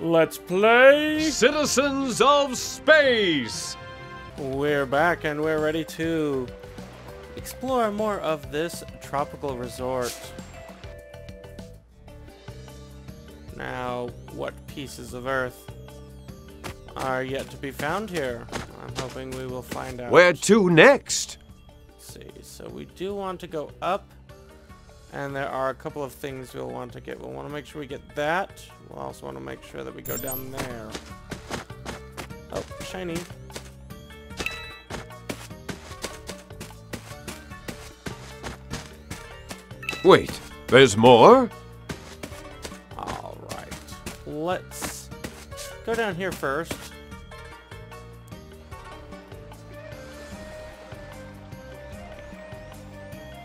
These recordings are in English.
Let's play. Citizens of Space! We're back and we're ready to explore more of this tropical resort. Now, what pieces of Earth are yet to be found here? I'm hoping we will find out. Where to next? Let's see. So we do want to go up, and there are a couple of things we'll want to get. We'll want to make sure we get that. We'll also want to make sure that we go down there. Oh, shiny. Wait, there's more? Alright. Let's go down here first.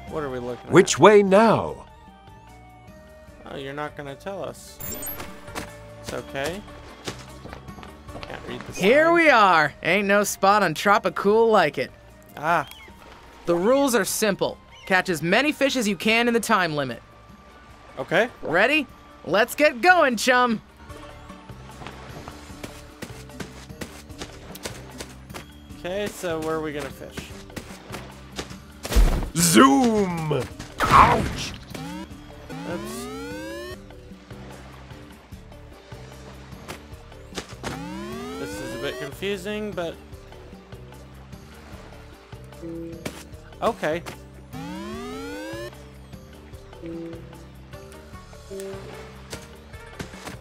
What are we looking at? Which at? way now? Oh, you're not gonna tell us. It's okay. Can't read the Here sign. we are. Ain't no spot on Tropicool like it. Ah, The rules are simple. Catch as many fish as you can in the time limit. okay. Ready? Let's get going, chum. Okay, so where are we gonna fish? Zoom! Ouch! Confusing, but... Okay.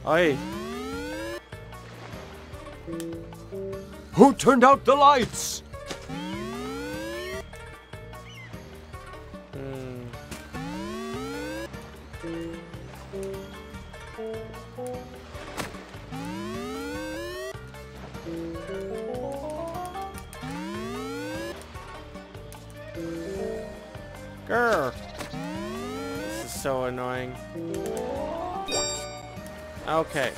Oi. Who turned out the lights? So annoying. Okay.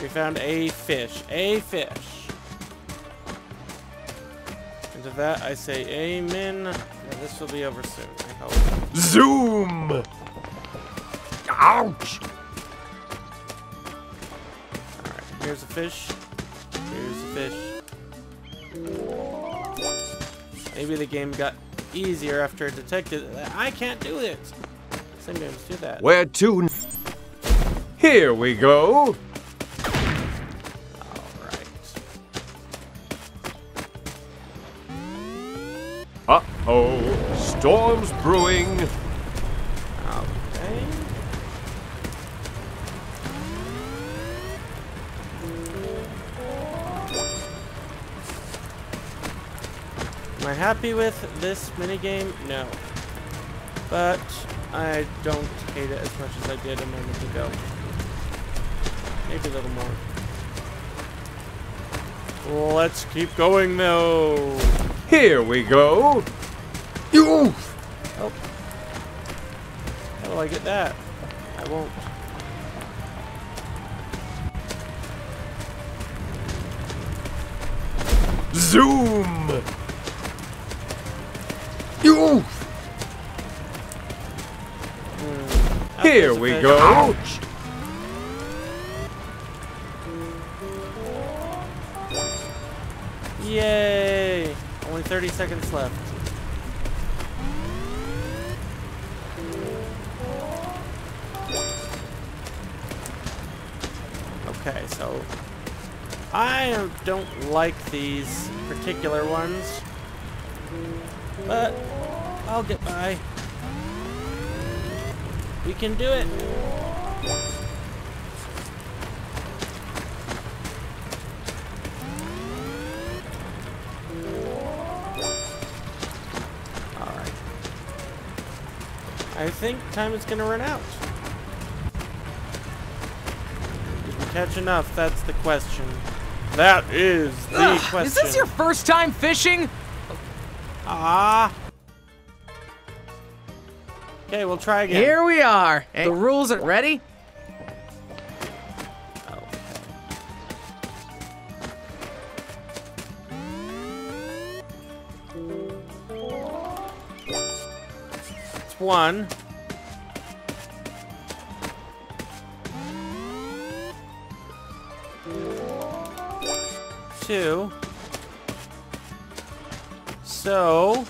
We found a fish. A fish. And to that I say amen. Yeah, this will be over soon, I hope. Zoom! Ouch! Alright, here's a fish. Here's a fish. Maybe the game got easier after it detected that I can't do it. Games do that. Where to? Here we go. Alright. Uh-oh. Storm's brewing. Okay. Am I happy with this minigame? No. But I don't hate it as much as I did a moment ago. Maybe a little more. Let's keep going though. Here we go. You. Oh. How do I get that? I won't. Here we go. Ouch. Yay! Only 30 seconds left. Okay, so I don't like these particular ones, but I'll get by. We can do it. Alright. I think time is gonna run out. Did we catch enough? That's the question. That is the Ugh, question. is this your first time fishing? Ah. Okay, we'll try again. Here we are. The rules are ready. It's one. Two. So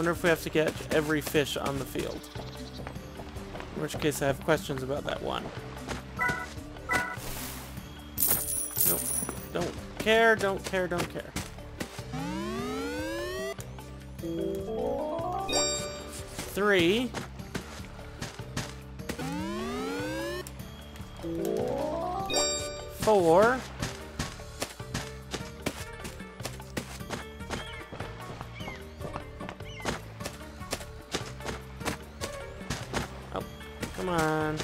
wonder if we have to catch every fish on the field. In which case I have questions about that one. Nope. Don't care, don't care, don't care. Three. Four. On.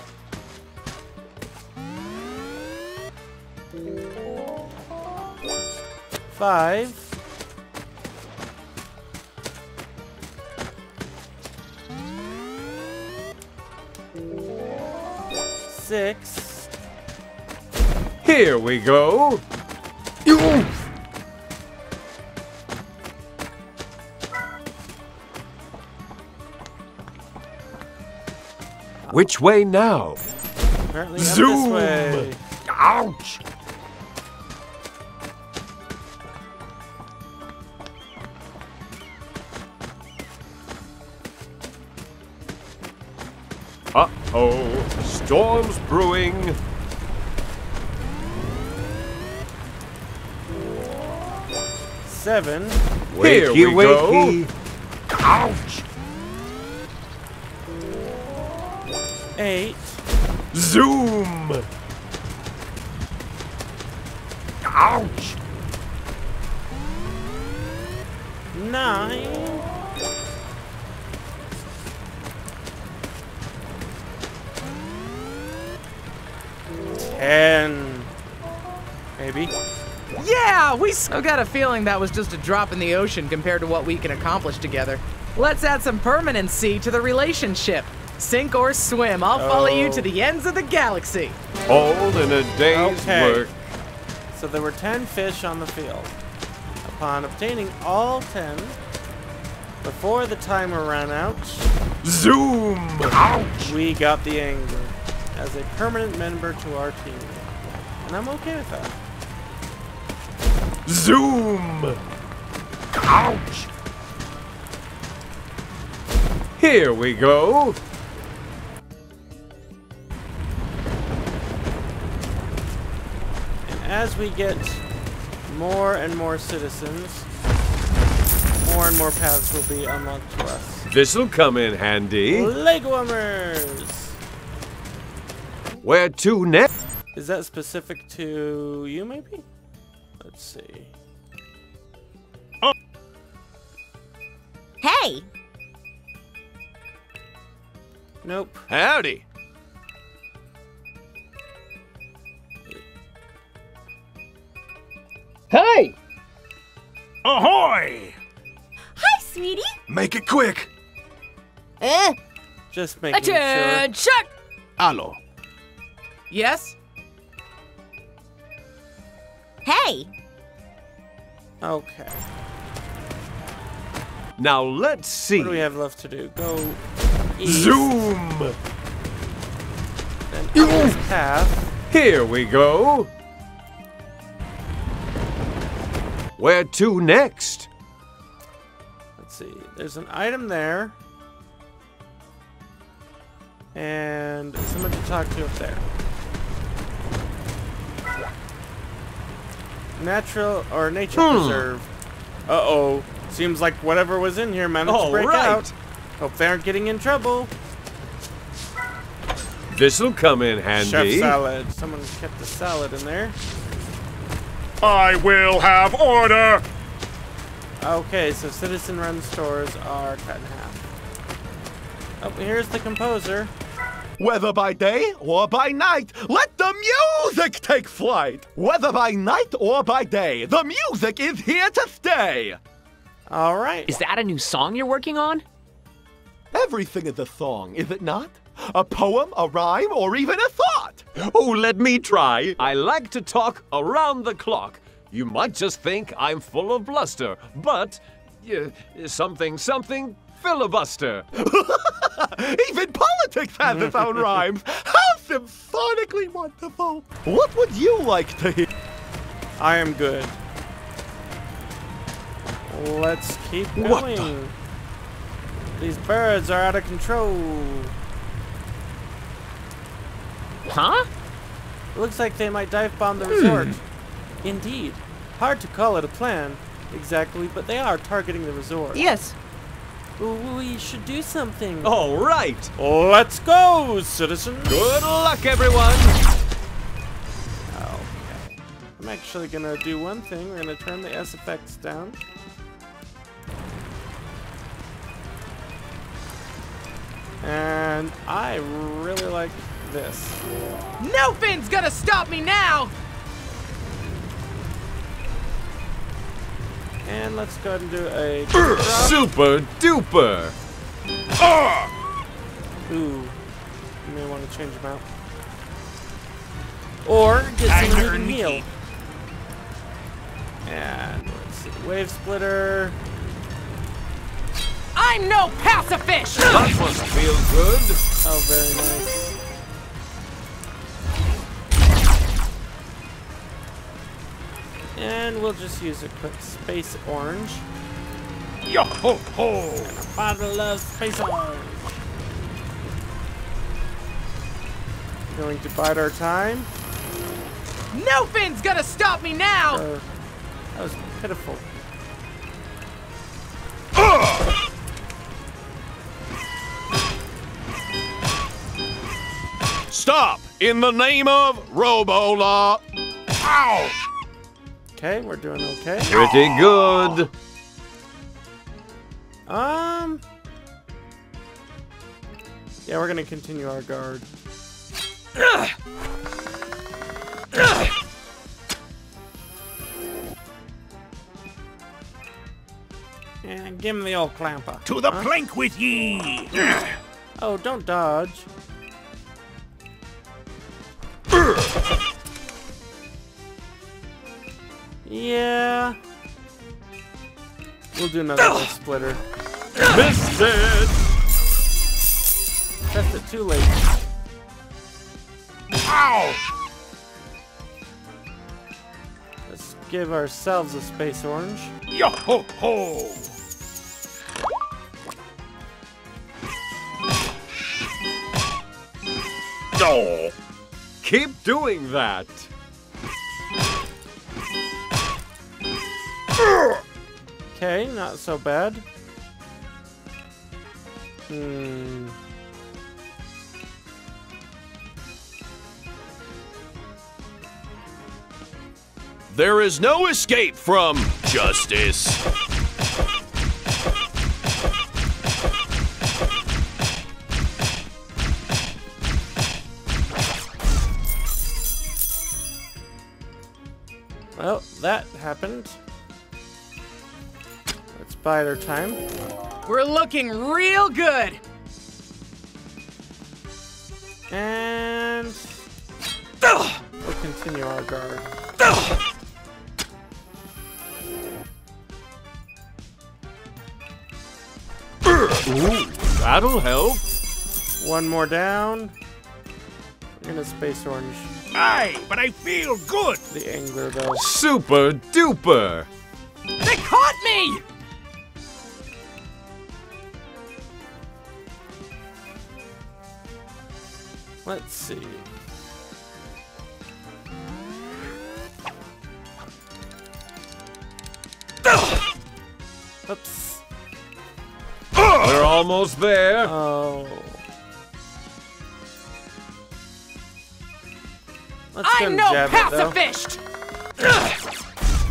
Five. Six. Here we go. Which way now? Apparently Zoom. this way. Ouch! Uh-oh, storm's brewing. Seven. Here Wakey, we go. Ouch! Eight. Zoom! Ouch! Nine. Ten. Maybe. Yeah, we. s- I've got a feeling that was just a drop in the ocean compared to what we can accomplish together. Let's add some permanency to the relationship. Sink or swim, I'll follow you to Oh. the ends of the galaxy. All in a day's Okay. work. So there were ten fish on the field. Upon obtaining all ten, before the timer ran out, Zoom! Ouch! we got the angler as a permanent member to our team. And I'm okay with that. Zoom! Ouch! Here we go. As we get more and more citizens, more and more paths will be unlocked to us. This'll come in handy. Legwarmers! Where to next? Is that specific to you, maybe? Let's see. Oh. Hey, Nope. Howdy. Hey! Ahoy! hi, sweetie. Make it quick. Eh, Just making sure. attention. Allo. Yes? Hey, Okay. Now let's see. What do we have left to do? Go east, Zoom! then up this. Here we go. Where to next? Let's see. There's an item there. And someone to talk to up there. Natural or nature Hmm. preserve. Uh-oh. Seems like whatever was in here managed to All break right. out. Hope they aren't getting in trouble. This'll come in handy. Chef salad. Someone kept the salad in there. I will have order. Okay, so citizen-run stores are cut in half. Oh, here's the composer. Whether by day or by night, let the music take flight. Whether by night or by day, the music is here to stay. All right. Is that a new song you're working on? Everything is a song, is it not? A poem, a rhyme, or even a thought. Oh, let me try. I like to talk around the clock. You might just think I'm full of bluster, but uh, something, something filibuster. Even politics has its own rhymes. How symphonically wonderful. What would you like to hear? I am good. Let's keep going. The- These birds are out of control. Huh? It looks like they might dive bomb Hmm. the resort. Indeed. Hard to call it a plan, exactly, but they are targeting the resort. Yes. We should do something. All right. Let's go, citizens. Good luck, everyone. Okay. I'm actually gonna do one thing. We're gonna turn the S effects down. And I really like this. Nothing's gonna stop me now! And let's go ahead and do a drop. Super duper. Ah! Ooh. You may want to change them out. Or get some who can heal. And let's see. Wave splitter. I'm no pacifist! That must feel good. Oh, very nice. And we'll just use a quick space orange. Yo ho ho! Bottle of space orange. Going to bide our time. Nothing's gonna stop me now! Uh, that was pitiful. Stop! In the name of Robola! Ow! Okay, we're doing okay. Pretty good. Um. Yeah, we're gonna continue our guard. And give him the old clamper. To the Huh? plank with ye! Oh, don't dodge. yeah. We'll do another little splitter. Missed it. Pressed it too late. Ow! Let's give ourselves a space orange. Yo ho ho! Oh! Keep doing that. Okay, not so bad. Hmm. There is no escape from justice. Well, that happened. Let's bide our time. We're looking real good! And we'll continue our guard. Ooh, that'll help. One more down. We're gonna space orange Aye, but I feel good! the angler though. Super duper. They caught me! Let's see. Oops. We're almost there. Oh. Let's I'm and no jab it, pacifist!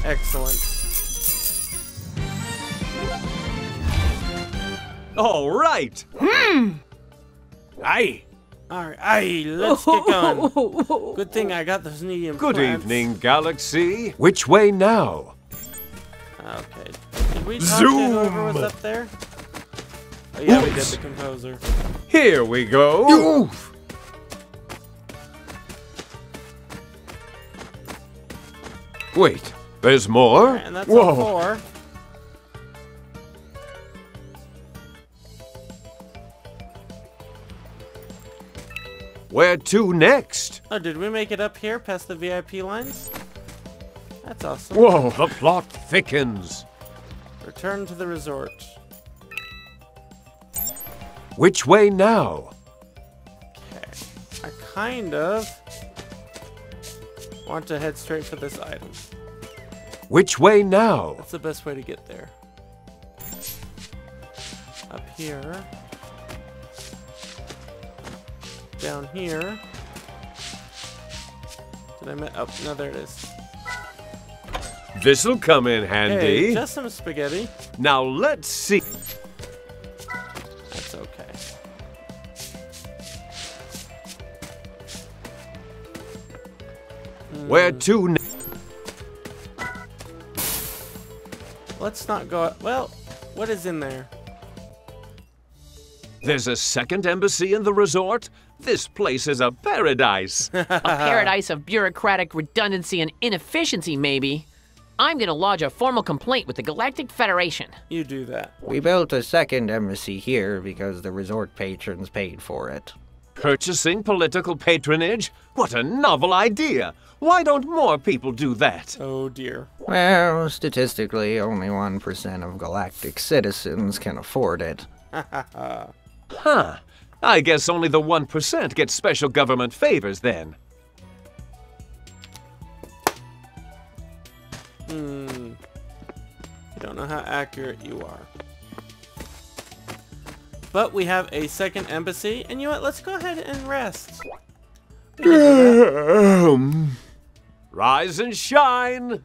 Excellent. All right. Hmm. Aye! Alright, aye, let's get going. Good thing I got those knee Good implants. evening, Galaxy. Which way now? Okay. Did we talk to whoever was up there? Oh yeah, we did the composer. Here we go. Wait, there's more? And that's Whoa. a four. Where to next? Oh, did we make it up here past the VIP lines? That's awesome. Whoa, the plot thickens. Return to the resort. Which way now? Okay. I kind of want to head straight for this item. Which way now? That's the best way to get there. Up here. Down here. Did I miss? Oh, no, there it is. This'll come in handy. Hey, just some spaghetti. Now let's see. That's okay. Where to now? Let's not go. Well, what is in there? There's a second embassy in the resort? This place is a paradise. A paradise of bureaucratic redundancy and inefficiency, maybe. I'm gonna lodge a formal complaint with the Galactic Federation. You do that. We built a second embassy here because the resort patrons paid for it. Purchasing political patronage? What a novel idea! Why don't more people do that? Oh dear. Well, statistically, only 1% of galactic citizens can afford it. Huh. I guess only the 1% get special government favors then. Hmm. I don't know how accurate you are. But we have a second embassy, and you know what? Let's go ahead and rest. We can do that. Rise and shine!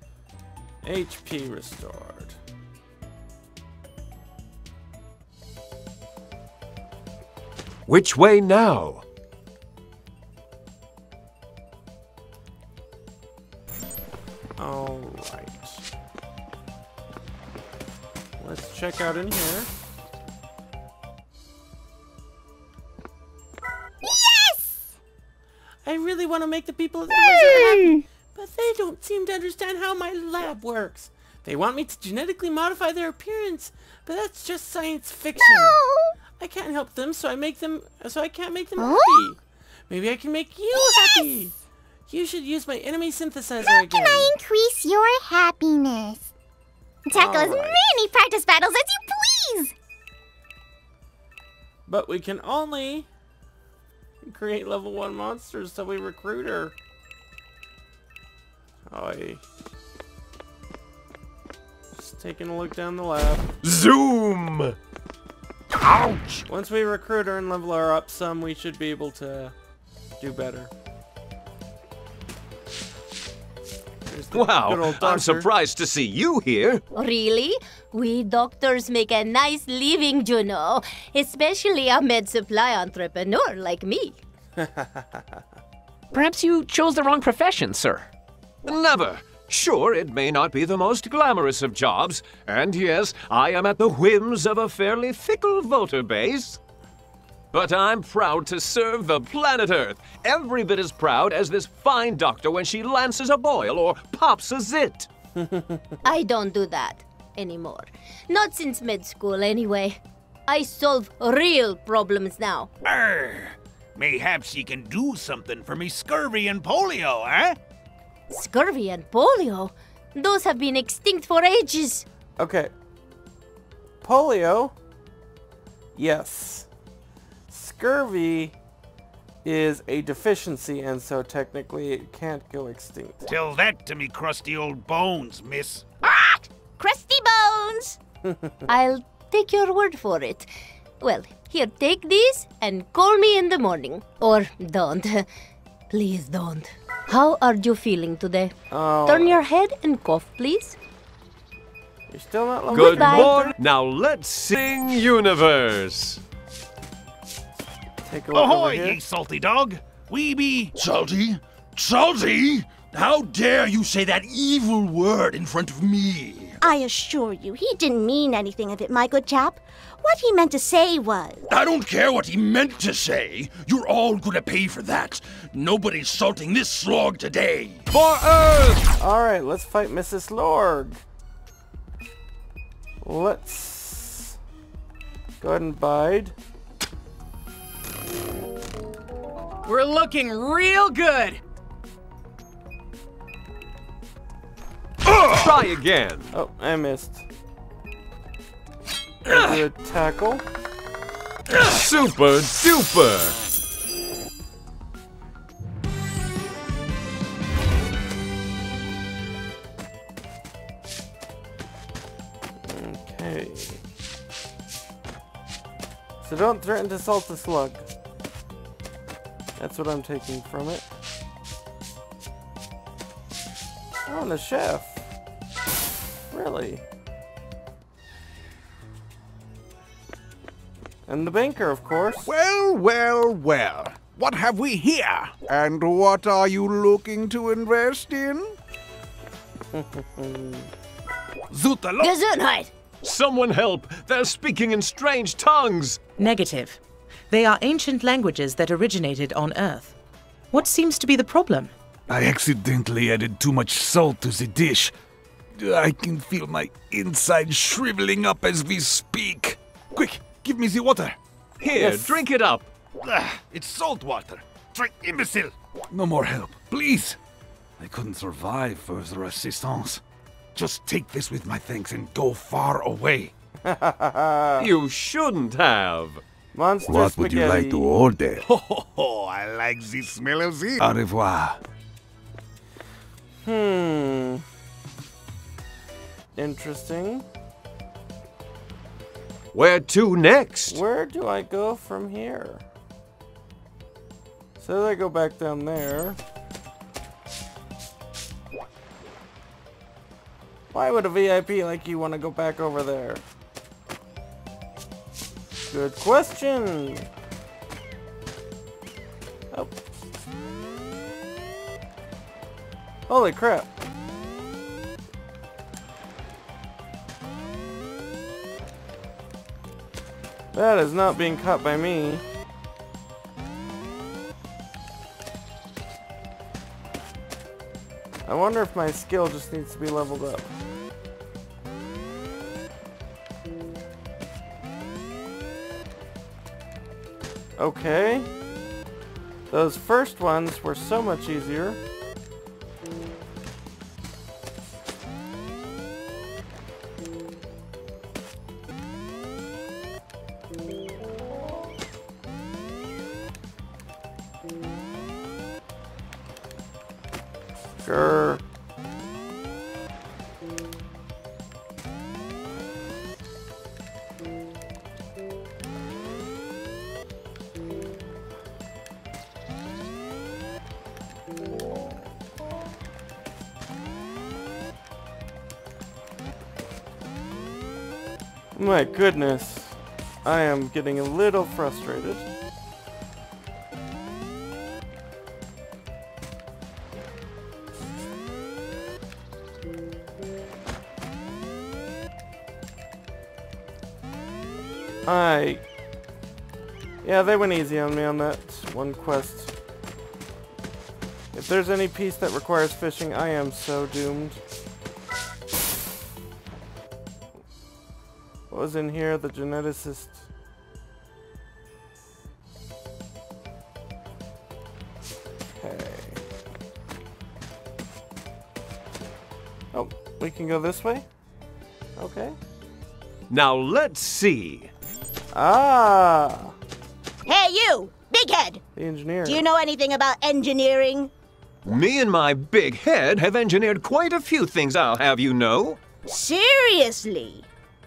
HP restored. Which way now? All right. Let's check out in here. Yes! I really want to make the people of the resort happy, but they don't seem to understand how my lab works. They want me to genetically modify their appearance, but that's just science fiction. I can't help them, so I make them. So I can't make them happy. Maybe I can make you happy. You should use my enemy synthesizer How again. can I increase your happiness? Tackle as many practice battles as you please! But we can only create level one monsters till we recruit her. Oi. Just taking a look down the lab. Zoom! Ouch! Once we recruit her and level her up some, we should be able to do better. There's the good Wow, I'm surprised to see you here. Really? We doctors make a nice living, Juno. Especially a med supply entrepreneur like me. Perhaps you chose the wrong profession, sir. Never. Sure, it may not be the most glamorous of jobs, and yes, I am at the whims of a fairly fickle voter base. But I'm proud to serve the planet Earth, every bit as proud as this fine doctor when she lances a boil or pops a zit. I don't do that anymore. Not since med school, anyway. I solve real problems now. Arr, mayhaps ye can do something for me scurvy and polio, eh? Scurvy and polio, those have been extinct for ages. Okay. Polio. Yes. Scurvy is a deficiency, and so technically it can't go extinct. Tell that to me crusty old bones, miss. Crusty bones! I'll take your word for it. Well, here, take these and call me in the morning. Or don't. Please don't. How are you feeling today? Oh, Turn your head and cough, please. you're still not level Good Goodbye. morning. Now let's sing Universe. Take a look Ahoy, over ye salty dog! We be. Salty? Salty? How dare you say that evil word in front of me? I assure you, he didn't mean anything of it, my good chap. What he meant to say was. I don't care what he meant to say. You're all gonna pay for that. Nobody's salting this slog today. For Earth! Alright, let's fight Mrs. Lorg. Let's go ahead and bide. We're looking real good. Try again. Oh, I missed. Do a tackle. Super duper. Okay. So don't threaten to salt the slug. That's what I'm taking from it. Oh, and the chef. Really? And the banker, of course. Well, well, well. What have we here? And what are you looking to invest in? Zutalo. Gesundheit! Someone help! They're speaking in strange tongues! Negative. They are ancient languages that originated on Earth. What seems to be the problem? I accidentally added too much salt to the dish. I can feel my inside shriveling up as we speak. Quick, give me the water. Here, drink it up. Ah, it's salt water. Drink, imbecile. No more help, please. I couldn't survive further assistance. Just take this with my thanks and go far away. you shouldn't have. Monster What would you like to order? Ho, ho, ho, I like the smell of this. Au revoir. Hmm. Interesting. Where to next? Where do I go from here? So I go back down there. Why would a VIP like you want to go back over there? Good question. Oh. Holy crap. That is not being caught by me. I wonder if my skill just needs to be leveled up. Okay. Those first ones were so much easier. My goodness. I am getting a little frustrated. I... Yeah, they went easy on me on that one quest. If there's any piece that requires fishing, I am so doomed. Was in here? The geneticist. Okay. Oh, we can go this way? Okay. Now let's see. Ah! Hey, you! Big head! The engineer. Do you know anything about engineering? Me and my big head have engineered quite a few things, I'll have you know. Seriously?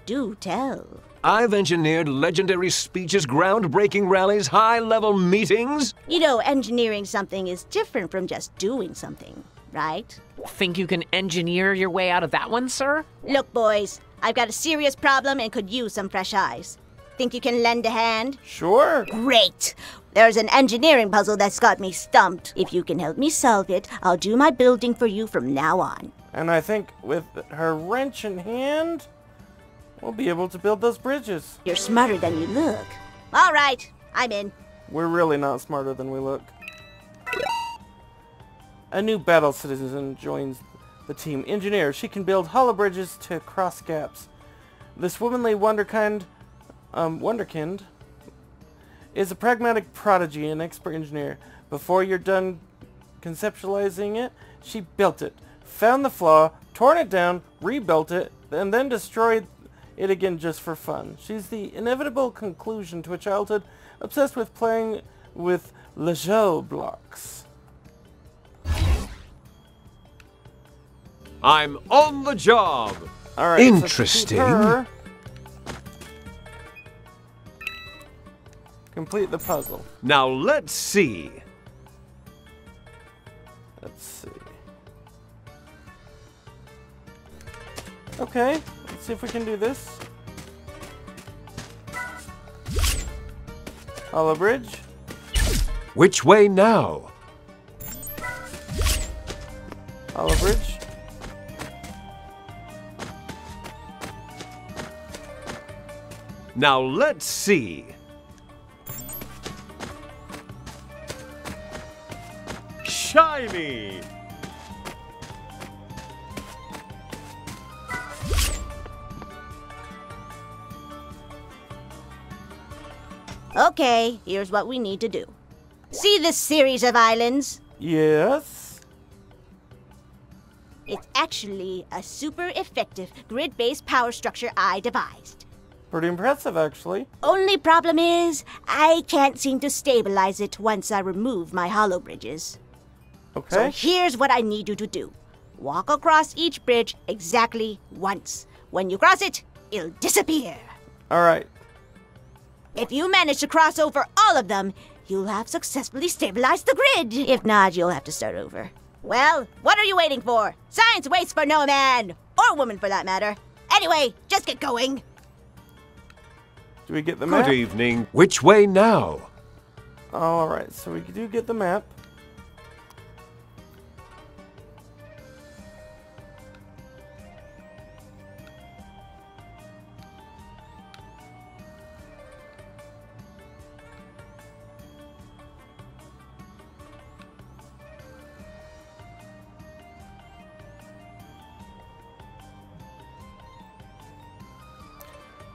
Do tell. I've engineered legendary speeches, groundbreaking rallies, high level meetings. You know, engineering something is different from just doing something, right? Think you can engineer your way out of that one, sir? Look, boys, I've got a serious problem and could use some fresh eyes. Think you can lend a hand? Sure. Great! There's an engineering puzzle that's got me stumped. If you can help me solve it, I'll do my building for you from now on. And I think with her wrench in hand, we'll be able to build those bridges. You're smarter than you look. All right, I'm in. We're really not smarter than we look. A new battle citizen joins the team. Engineer, she can build hollow bridges to cross gaps. This womanly wonderkind, um, wonderkind, is a pragmatic prodigy and expert engineer. Before you're done conceptualizing it, she built it. found the flaw, torn it down, rebuilt it, and then destroyed it again just for fun. She's the inevitable conclusion to a childhood obsessed with playing with Lego blocks. I'm on the job. All right. so to keep Interesting. her, complete the puzzle. Now let's see. Let's see. Okay, let's see if we can do this. Hollow bridge. Which way now? Hollow bridge. Now let's see. Shiny! Okay, here's what we need to do. See this series of islands? Yes. It's actually a super effective grid based power structure I devised. Pretty impressive, actually. Only problem is, I can't seem to stabilize it once I remove my hollow bridges. Okay. So here's what I need you to do walk across each bridge exactly once. When you cross it, it'll disappear. All right. If you manage to cross over all of them, you'll have successfully stabilized the grid. If not, you'll have to start over. Well, what are you waiting for? Science waits for no man, or woman for that matter. Anyway, just get going. Do we get the map? Good evening. Which way now? All right, so we do get the map.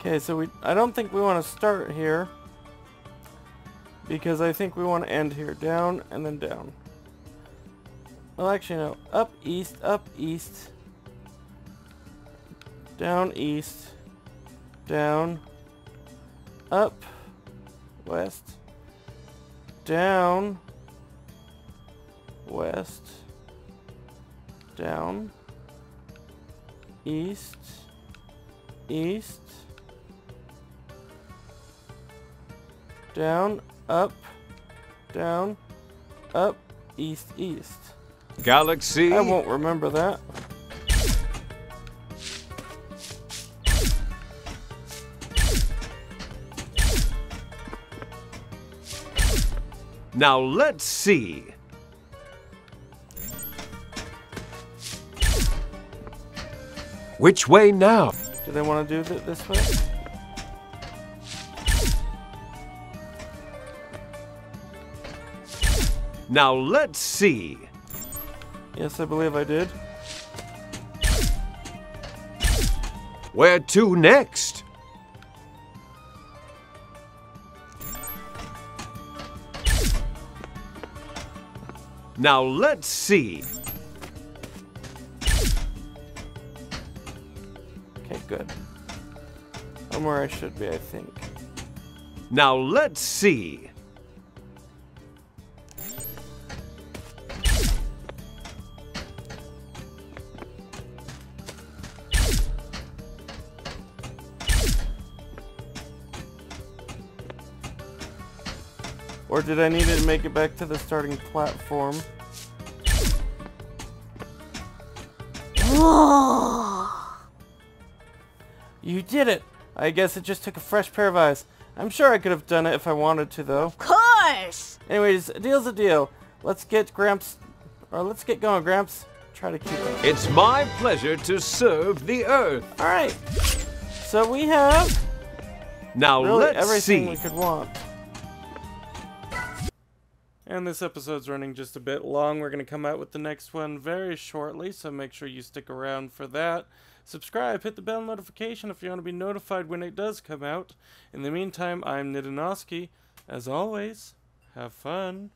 Okay, so we I don't think we want to start here because I think we want to end here down and then down. Well, actually no, up east, up east, down east, down, up west, down west, down east, east, down, up, down, up, east, east. Galaxy. I won't remember that. Now let's see. Which way now? Do they want to do it this way? Now let's see. Yes, I believe I did. Where to next? Now let's see. Okay, good. I'm where I should be, I think. Now let's see. Or did I need to make it back to the starting platform? You did it! I guess it just took a fresh pair of eyes. I'm sure I could have done it if I wanted to, though. Of course! Anyways, a deal's a deal. Let's get Gramps... Or let's get going, Gramps. Try to keep up. It's my pleasure to serve the Earth. Alright. So we have Now really let's everything see. we could want. And this episode's running just a bit long. We're going to come out with the next one very shortly, so make sure you stick around for that. Subscribe, hit the bell notification if you want to be notified when it does come out. In the meantime, I'm NdoNosCi. As always, have fun.